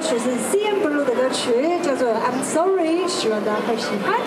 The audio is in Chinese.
就是 cn blue 的歌曲叫做 i'm sorry 希望大家会喜欢